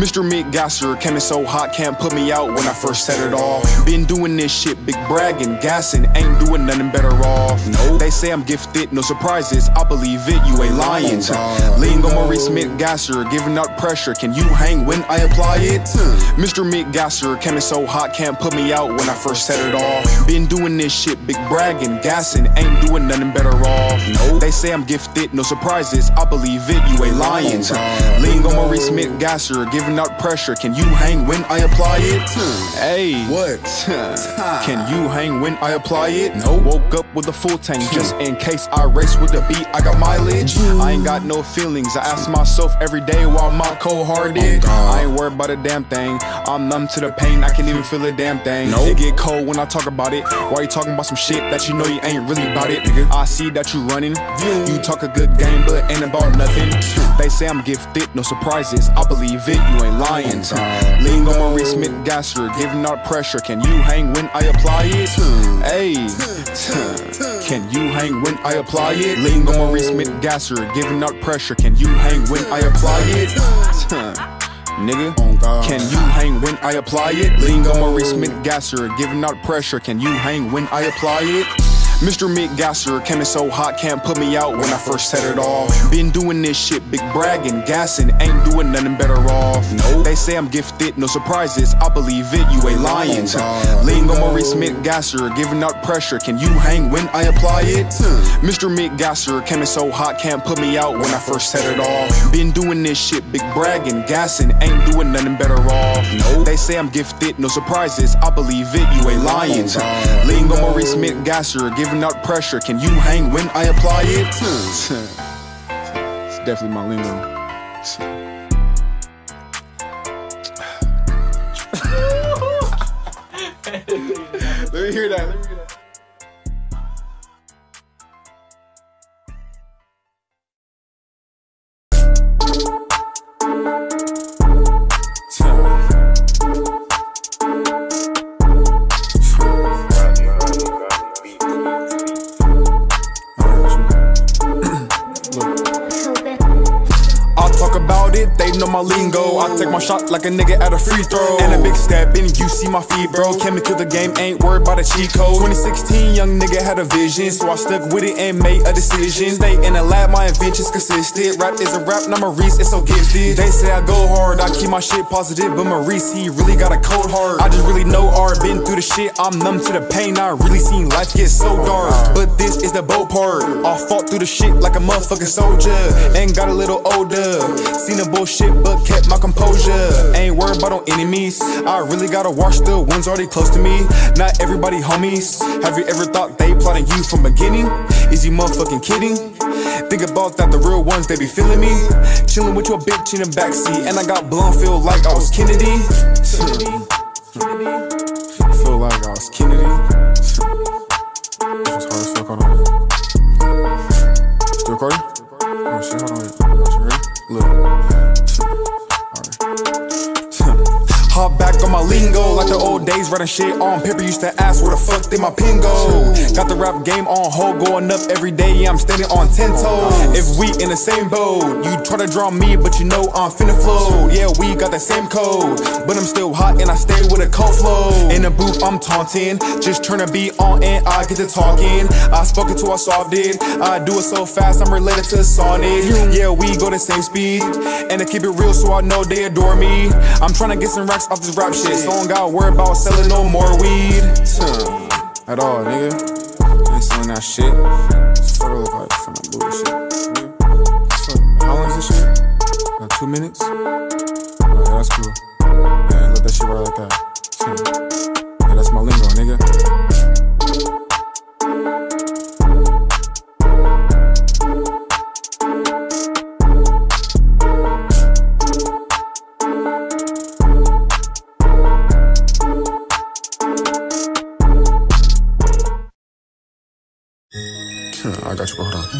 Mr. McGasser, came in so hot, can't put me out when I first set it off. Been doing this shit, big bragging, gassing, ain't doing nothing better off. No, they say I'm gifted, no surprises, I believe it, you ain't lying. Lingo Maurice McGasser, giving out pressure, can you hang when I apply it? Mr. McGasser, came in so hot, can't put me out when I first set it off. Been doing this shit, big bragging, gassing, ain't doing nothing better off. No, they say I'm gifted, no surprises, I believe it, you ain't lying. Lingo Maurice McGasser, giving out pressure, can you hang when I apply it? Hey, What? can you hang when I apply it? No. Woke up with a full tank just in case I race with the beat. I got mileage. I ain't got no feelings. I ask myself every day why I'm cold hearted. I ain't worried about a damn thing. I'm numb to the pain. I can't even feel a damn thing. Nope. It get cold when I talk about it. Why you talking about some shit that you know you ain't really about it? I see that you running. You talk a good game, but ain't about nothing. They say I'm gifted, no surprises. I believe it, you ain't lying. Lingo Maurice Smith Gasser, giving out pressure. Can you hang when I apply it? Hey, can you hang when I apply it? Lingo Maurice Smith Gasser, giving out pressure. Can you hang when I apply it? Nigga, can you hang when I apply it? Lingo Maurice Smith Gasser, giving out pressure. Can you hang when I apply it? Mr. McGasser came in so hot, can't put me out when I first set it off. Been doing this shit, big bragging, gassing, ain't doing nothing better off. No, they say I'm gifted, no surprises, I believe it, you ain't lying. Lingo Maurice McGasser, giving out pressure, can you hang when I apply it? Mr. McGasser came in so hot, can't put me out when I first set it off. Been doing this shit, big bragging, gassing, ain't doing nothing better off. No, they say I'm gifted, no surprises, I believe it, you ain't lying. Lingo Maurice McGasser, giving out pressure, can you hang when I apply it? it's definitely my lingo. Let me hear that. Let me hear that. Shot like a nigga at a free throw. And a big step in, you see my feet, bro. Came into the game, ain't worried about a cheat code. 2016, young nigga had a vision, so I stuck with it and made a decision. Stay in the lab, my inventions consistent. Rap is a rap, now Maurice it's so gifted. They say I go hard, I keep my shit positive, but Maurice, he really got a cold heart. I just really know art, been through the shit, I'm numb to the pain. I really seen life get so dark. But this is the bow part. I fought through the shit like a motherfucking soldier, and got a little older. Seen the bullshit, but kept my composure. Ain't worried about no enemies. I really gotta watch the ones already close to me. Not everybody homies. Have you ever thought they plotting you from beginning? Is you motherfucking kidding? Think about that, the real ones, they be feeling me. Chilling with your bitch in the backseat, and I got blown, feel like I was Kennedy. Feel like I was Kennedy. Still recording? Oh shit, hold on. Look. Hop back on my lingo like the old days, writing shit on paper. Used to ask where the fuck did my pen go? Got the rap game on hold, going up every day. Yeah, I'm standing on ten toes. If we in the same boat, you try to draw me, but you know I'm finna float. Yeah, we got the same code, but I'm still hot and I stay with a cold flow. In the booth, I'm taunting, just turn the beat on and I get to talking. I spoke it till I solved it. I do it so fast, I'm related to Sonic. Yeah, we go the same speed, and I keep it real, so I know they adore me. I'm trying to get some racks off this rap shit, so I don't gotta worry about selling no more weed. At all, nigga. Ain't selling that shit. Fuck look like from that bullshit. So, how long is this shit? About two minutes? Yeah, that's cool. Yeah, let that shit ride like that. I got you. Hold on. Hold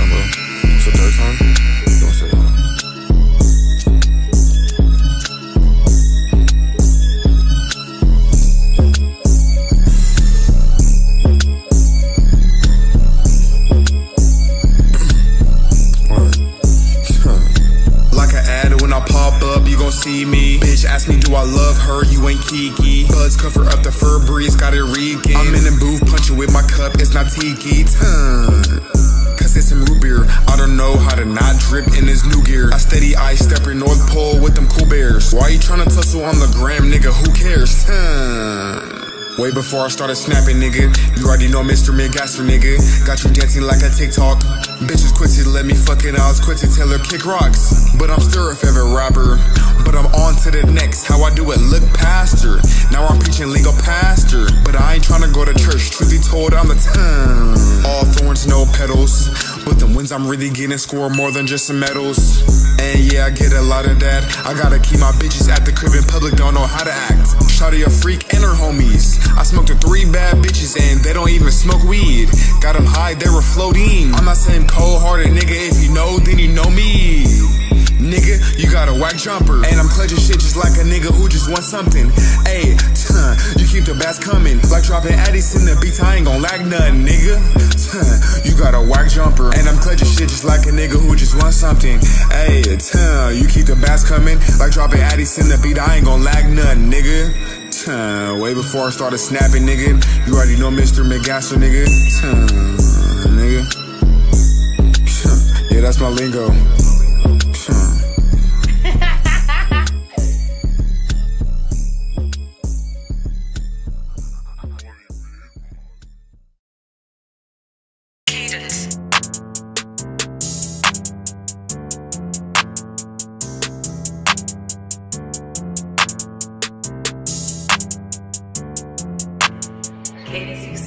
on, bro. It's the third time? Ask me, do I love her? You ain't Kiki. Buzz cover up the fur breeze, got it reeking. I'm in the booth, punching with my cup, it's not tiki. Cause it's some root beer. I don't know how to not drip in this new gear. I steady ice stepper North Pole with them cool bears. Why you tryna tussle on the gram, nigga? Who cares? Way before I started snapping, nigga. You already know Mr. McGasser, nigga. Got you dancing like a TikTok. Bitches quit to let me fuck it, I was quit to tell her kick rocks. But I'm still a favorite rapper. But I'm on to the next. How I do it, look past her. Now I'm preaching legal pastor. But I ain't tryna go to church. Truth be told, I'm the town. All thorns, no petals. Wins I'm really getting score more than just some medals. And yeah, I get a lot of that. I gotta keep my bitches at the crib in public, don't know how to act. Shawty a freak and her homies. I smoked with three bad bitches and they don't even smoke weed. Got them high, they were floating. I'm not saying cold hearted nigga, if you know, then you know me. Whack jumper. And I'm clutching shit just like a nigga who just wants something. Ayy, you keep the bass coming. Like dropping Addis in the beats, I ain't gon' lack nothing, nigga. you got a white jumper. And I'm clutching shit just like a nigga who just wants something. Ayy, you keep the bass coming. Like dropping Addis in the beat, I ain't gon' lack nothing, nigga. way before I started snapping, nigga. You already know Mr. McGasser, nigga. nigga. yeah, that's my lingo.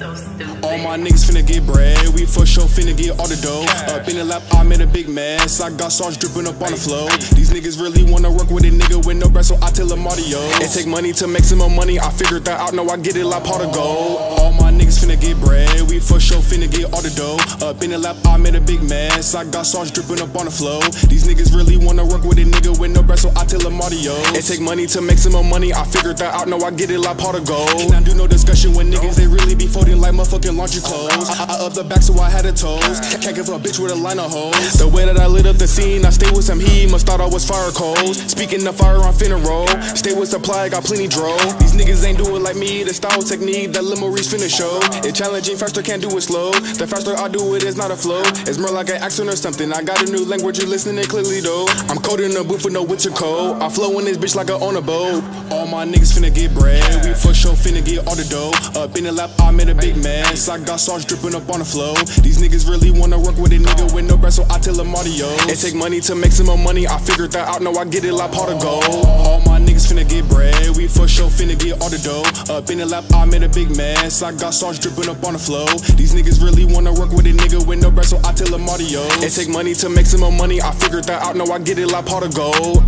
All my niggas finna get bread, we for sure finna get all the dough. Up in the lap, I made a big mess. I got sauce dripping up on the flow. These niggas really wanna work with a nigga with no breath, audio. It take money to make some more money, I figured that out, now I get it like pot of gold. All my niggas finna get bread, we for sure finna get all the dough. Up in the lap, I made a big mess. I got sauce dripping up on the flow. These niggas really wanna work with a nigga with no breath, so I tell them. It take money to make some more money, I figured that out, now I get it like pot of gold. I do no discussion with niggas, they really be folding like motherfucking laundry clothes. I, I up the back so I had a toes. Can't give a bitch with a line of hoes. The way that I lit up the scene, I stay with some heat. Must thought I was fire cold. Speaking of fire, I'm finna roll. Stay with supply, got plenty dro. These niggas ain't do it like me. The style technique that limo reach finna show. It challenging faster, can't do it slow. The faster I do it, it's not a flow. It's more like an accent or something. I got a new language, you listening clearly though. I'm cold in the booth with no winter cold. I flow in this bitch like I own a boat. All my niggas finna get bread. We for sure finna get all the dough. Up in the lap, I made a big mess. I got sauce dripping up on the flow. These niggas really wanna work with a nigga with no breath, so I tell them audio. It take money to make some more money. I figured that out, now I get it like pot of gold. All my niggas finna get bread. We for sure finna get all the dough. Up in the lap, I made a big mess. I got sauce dripping up on the flow. These niggas really wanna work with a nigga with no breath, so I tell them audio. It take money to make some more money. I figured that out, now I get it like pot of gold.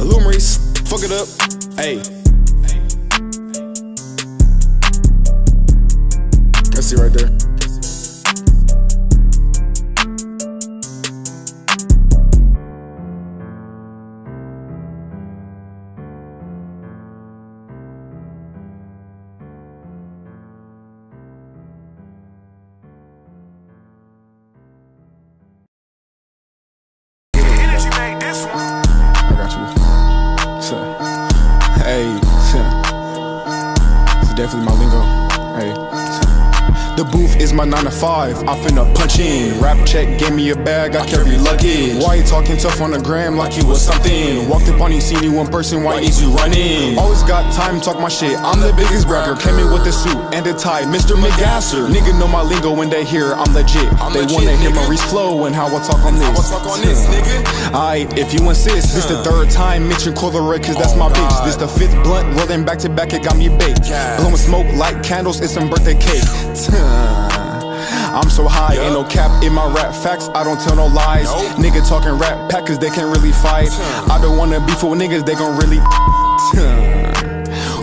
Illumaries, fuck it up. Hey. Let's see right there. Definitely my lingo. The booth is my 9 to 5. I finna punch in. Rap check gave me a bag, I carry luggage. Why you talking tough on the gram like you was something? Walked up on you, seen you one person, why is you running? Always got time, talk my shit. I'm the biggest bragger. Came in with a suit and a tie, Mr. McGasser. Nigga know my lingo when they hear I'm legit. I'm they legit, wanna hear. Maurice flow and how I talk on this. How I talk on this, nigga. Alright, if you insist, this the third time mention Corleray, cause that's Oh, my bitch. This the fifth blunt, rolling back to back, it got me baked. Blowing smoke like candles, it's some birthday cake. I'm so high, ain't no cap in my rap facts. I don't tell no lies. Nope. Nigga talking rap pack, cause they can't really fight. I don't wanna beef with niggas, they gon' really.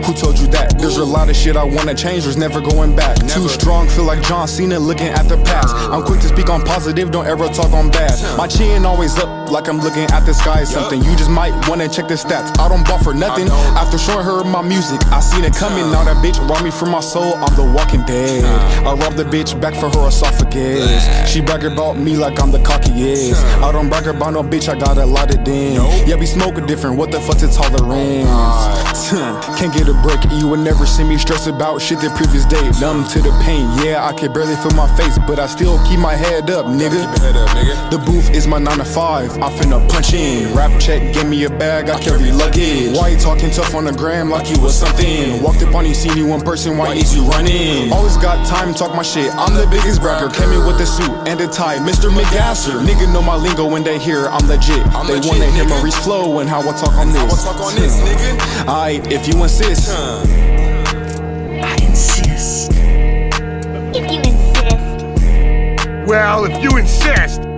Who told you that? There's a lot of shit I wanna change, there's never going back. Too strong, feel like John Cena looking at the past. I'm quick to speak on positive, don't ever talk on bad. My chin always up, like I'm looking at the sky. Something you just might wanna check the stats. I don't ball for nothing. After showing her my music, I seen it coming. Now that bitch robbed me from my soul. I'm the walking dead. I robbed the bitch back for her esophagus. She brag about me like I'm the cockiest. I don't brag about no bitch, I got a lot of them. Yeah, be smoking different. What the fuck's a tolerance? Can't get a break. You would never see me stress about shit the previous day. Numb to the pain. Yeah, I can barely feel my face, but I still keep my head up, nigga. Head up, nigga. The booth is my 9 to 5. I finna punch in. Rap check, give me a bag, I carry luggage. Why you talking tough on the gram like you was something? Walked up on you, seen you in person, why is you running? Always got time, to talk my shit. I'm the biggest bragger. Came in with a suit and a tie, Mr. McGasser. Nigga know my lingo when they hear I'm legit. I'm they legit, wanna hear. Maurice flow and how I talk on this. I talk on this, nigga. Alright, if you insist. I insist. If you insist. Well, if you insist.